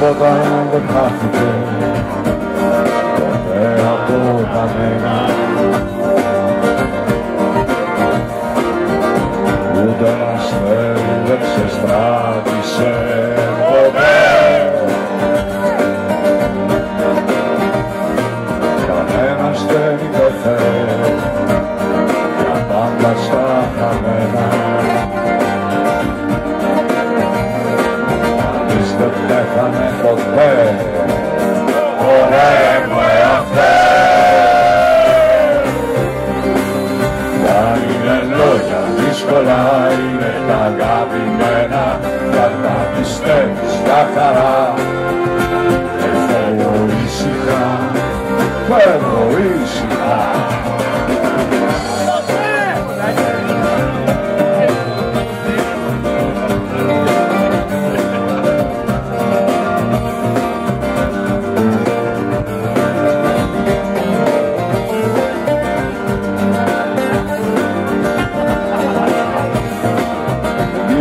τίποτα δεν χάθηκε ποτέ από τα δύσκολα είναι τα αγαπημένα για τα πιστεύεις για χαρά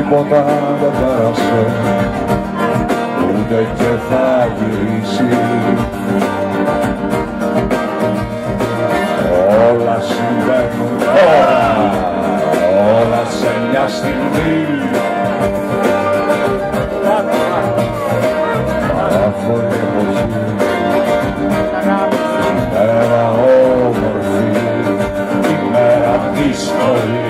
τίποτα δεν πέρασε ούτε και θα γυρίσει. Όλα συμβαίνουν τώρα. Όλα σε μια στιγμή. Παράφορη εποχή ημέρα όμορφη ημέρα δύσκολη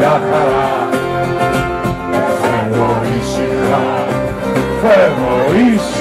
πιστεύεις για χαρά Φεύγω ήσυχα, φεύγω ήσυχα